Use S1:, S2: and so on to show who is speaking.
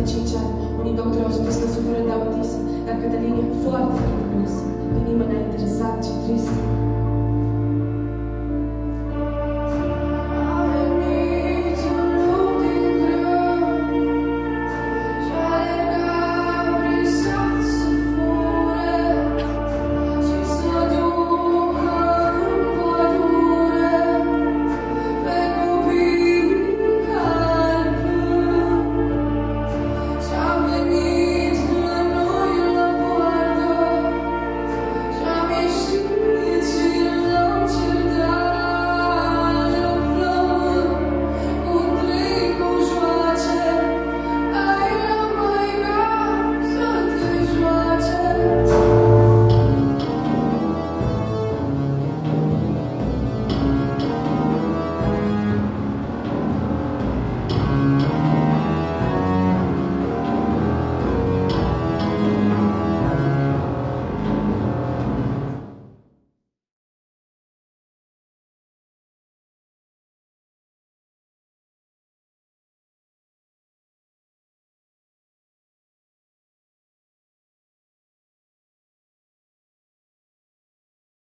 S1: de 5 ani. Unii doctori au spus că suferă de autism, dar Cătălin e foarte nervos. Pe nimeni n-a interesat ce